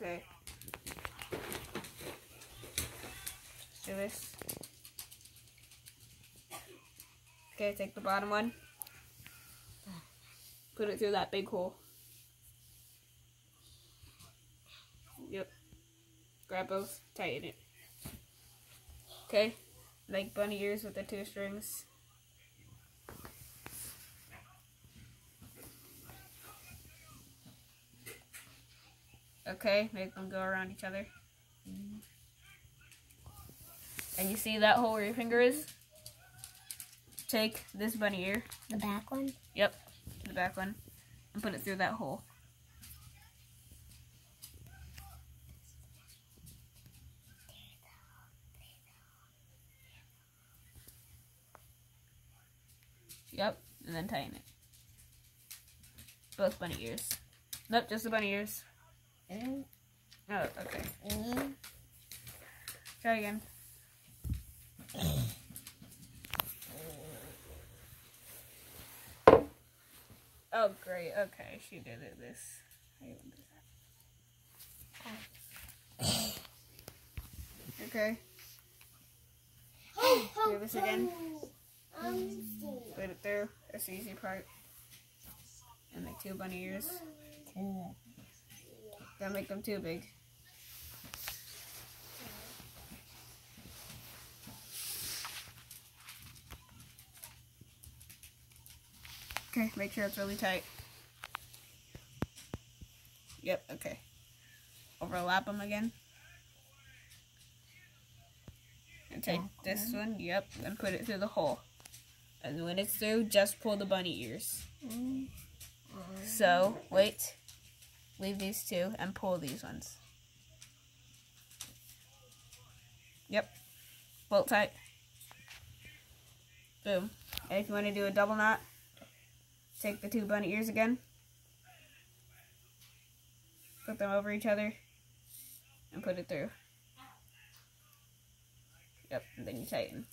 Okay. Let's do this. Okay, take the bottom one. Put it through that big hole. Yep. Grab both, tighten it. Okay, like bunny ears with the two strings. Okay, make them go around each other. And you see that hole where your finger is? Take this bunny ear, The back one? yep, the back one, and put it through that hole. Yep, and then tighten it. Both bunny ears. Nope, just the bunny ears. Oh, okay. Try again. Oh, great. Okay, she did it this. I won't that. Okay, do this again. Put it through. That's the easy part. And make two bunny ears. Don't make them too big. Okay, make sure it's really tight. Yep, okay. Overlap them again. And take this one, yep, and put it through the hole. And when it's through, just pull the bunny ears. Mm. So, wait. Leave these two and pull these ones. Yep. Bolt tight. Boom. And if you want to do a double knot, take the two bunny ears again. Put them over each other. And put it through. Yep, and then you tighten.